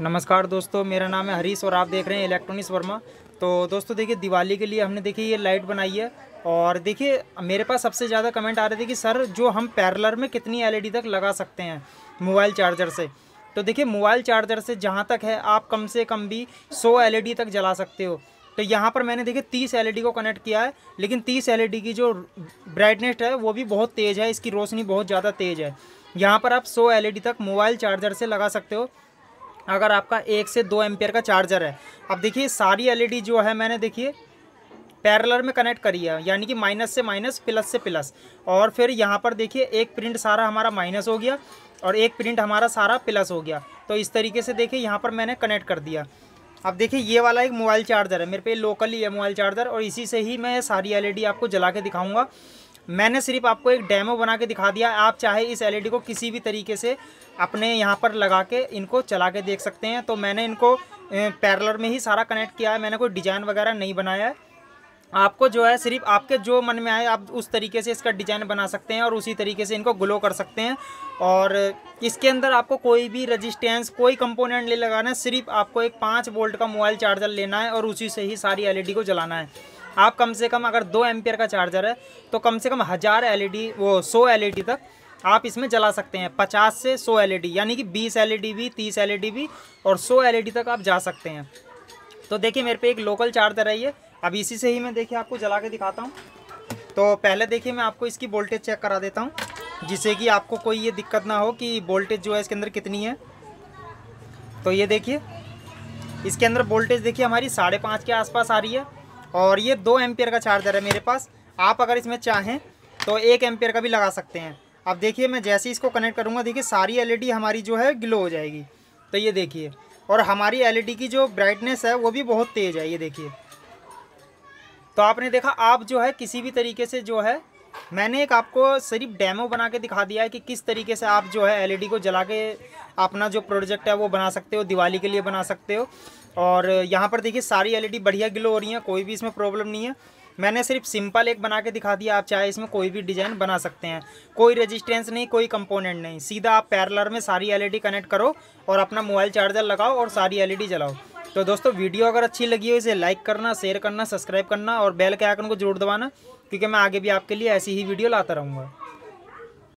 नमस्कार दोस्तों, मेरा नाम है हरीश और आप देख रहे हैं इलेक्ट्रॉनिक्स वर्मा। तो दोस्तों, देखिए, दिवाली के लिए हमने, देखिए, ये लाइट बनाई है और देखिए, मेरे पास सबसे ज़्यादा कमेंट आ रहे थे कि, सर, जो हम पैरलर में कितनी एलईडी तक लगा सकते हैं मोबाइल चार्जर से? तो देखिए, मोबाइल चार्जर से जहाँ तक है, आप कम से कम भी सौ एल तक जला सकते हो। तो यहाँ पर मैंने, देखिए, तीस एल को कनेक्ट किया है, लेकिन तीस एल की जो ब्राइटनेस है, वो भी बहुत तेज़ है, इसकी रोशनी बहुत ज़्यादा तेज़ है। यहाँ पर आप सौ एल तक मोबाइल चार्जर से लगा सकते हो। अगर आपका एक से दो एम्पियर का चार्जर है। अब देखिए, सारी एलईडी जो है मैंने देखिए पैरलर में कनेक्ट करी है, यानी कि माइनस से माइनस, प्लस से प्लस। और फिर यहाँ पर देखिए, एक प्रिंट सारा हमारा माइनस हो गया और एक प्रिंट हमारा सारा प्लस हो गया। तो इस तरीके से देखिए, यहाँ पर मैंने कनेक्ट कर दिया। अब देखिए, ये वाला एक मोबाइल चार्जर है, मेरे पे लोकल ही है मोबाइल चार्जर और इसी से ही मैं सारी एलईडी आपको जला के दिखाऊँगा। मैंने सिर्फ़ आपको एक डेमो बना के दिखा दिया। आप चाहे इस एलईडी को किसी भी तरीके से अपने यहाँ पर लगा के इनको चला के देख सकते हैं। तो मैंने इनको पैरलर में ही सारा कनेक्ट किया है। मैंने कोई डिज़ाइन वगैरह नहीं बनाया है। आपको जो है सिर्फ़ आपके जो मन में आए, आप उस तरीके से इसका डिज़ाइन बना सकते हैं और उसी तरीके से इनको ग्लो कर सकते हैं। और इसके अंदर आपको कोई भी रजिस्टेंस कोई कंपोनेंट नहीं लगाना है। सिर्फ़ आपको एक पाँच वोल्ट का मोबाइल चार्जर लेना है और उसी से ही सारी एलईडी को जलाना है। आप कम से कम अगर दो एम्पियर का चार्जर है तो कम से कम हज़ार एलईडी, वो सौ एल तक आप इसमें जला सकते हैं। पचास से सौ एल यानी कि बीस एलईडी भी, तीस एलईडी भी और सौ एल तक आप जा सकते हैं। तो देखिए, मेरे पे एक लोकल चार्जर है। ये अब इसी से ही मैं देखिए आपको जला के दिखाता हूँ। तो पहले देखिए, मैं आपको इसकी वोल्टेज चेक करा देता हूँ, जिससे कि आपको कोई ये दिक्कत ना हो कि वोल्टेज जो है इसके अंदर कितनी है। तो ये देखिए, इसके अंदर वोल्टेज देखिए हमारी साढ़े पाँच के आसपास आ रही है। और ये दो एम्पियर का चार्जर है मेरे पास। आप अगर इसमें चाहें तो एक एम्पियर का भी लगा सकते हैं। अब देखिए, मैं जैसे इसको कनेक्ट करूँगा, देखिए, सारी एलईडी हमारी जो है ग्लो हो जाएगी। तो ये देखिए, और हमारी एलईडी की जो ब्राइटनेस है, वो भी बहुत तेज़ है, ये देखिए। तो आपने देखा, आप जो है किसी भी तरीके से जो है, मैंने एक आपको सिर्फ़ डेमो बना के दिखा दिया है कि किस तरीके से आप जो है एलईडी को जला के अपना जो प्रोजेक्ट है, वो बना सकते हो, दिवाली के लिए बना सकते हो। और यहाँ पर देखिए सारी एलईडी बढ़िया ग्लो हो रही हैं, कोई भी इसमें प्रॉब्लम नहीं है। मैंने सिर्फ़ सिंपल एक बना के दिखा दिया, आप चाहे इसमें कोई भी डिज़ाइन बना सकते हैं। कोई रेजिस्टेंस नहीं, कोई कंपोनेंट नहीं। सीधा आप पैरलर में सारी एलईडी कनेक्ट करो और अपना मोबाइल चार्जर लगाओ और सारी एलईडी जलाओ। तो दोस्तों, वीडियो अगर अच्छी लगी हो, इसे लाइक करना शेयर करना सब्सक्राइब करना और बेल के आइकन को ज़रूर दबाना, क्योंकि मैं आगे भी आपके लिए ऐसी ही वीडियो लाता रहूँगा।